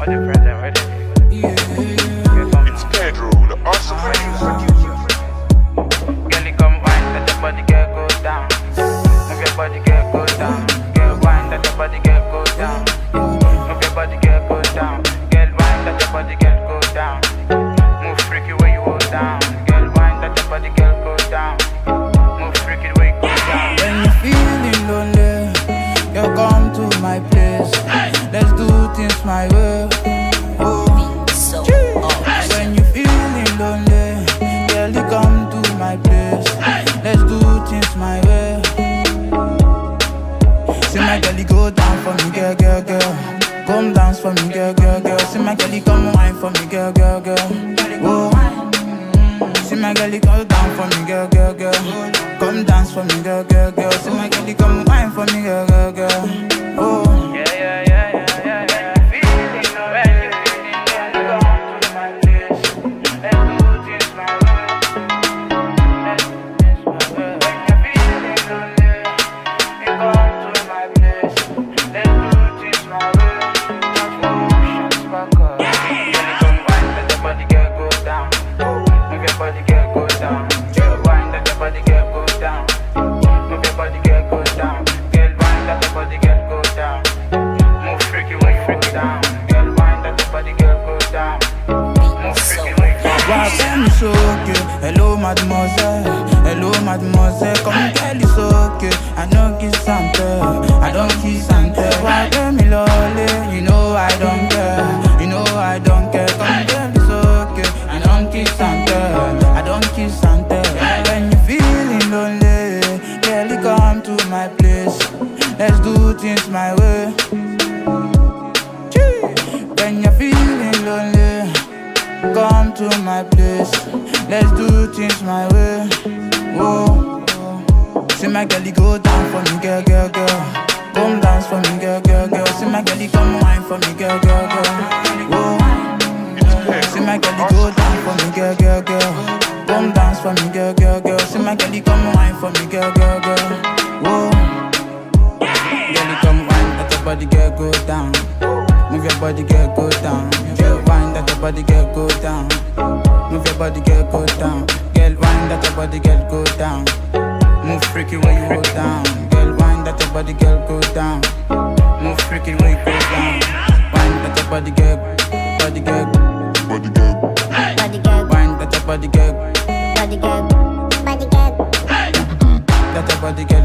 All the friends are ready. Things my way. Oh. When you're feeling lonely, girl, you come to my place. Let's do things my way. See my girl, go down for me, girl, girl, girl. Come dance for me, girl, girl, girl. See my girl, come wine for me, girl, girl, girl. Oh. Mm. See my girl, you go down for me, girl, girl, girl. Come dance for me, girl, girl, girl. See my girl, come wine for me, girl, girl, girl. Freak down. Girl, let your body get go down. You them is okay? Hello, mademoiselle. Hello, mademoiselle. Come, girl, it's okay. I don't kiss and tell. I don't kiss and tell. Why them me lolly? You know I don't care. You know I don't care. Come, girl, it's okay. I don't kiss and tell. I don't kiss and tell. When you feeling lonely, girl, come to my place. Let's do things my way. When you're feeling lonely. Come to my place. Let's do things my way. Whoa. See my girl, go down for me, girl, girl, girl. Come dance for me, girl, girl, girl. See my girl, come wine for me, girl, girl, girl. Whoa. See my girl, go down for me, girl, girl, girl. Come dance for me, girl, girl, girl. See my girl, come wine for me, girl, girl, girl. Whoa. Girl, come wine, let your body girl go down. Body girl go down. Girl, wine, let your body girl go down. Move your body girl go down. Girl, wine, let your body girl go down. Move freaky when you go down. Girl, wine, let your body girl go down. Move freaky when you go down. Wine, let your body girl, body girl, Body girl, Body girl, wine, let your body girl, body girl, body girl, let your body girl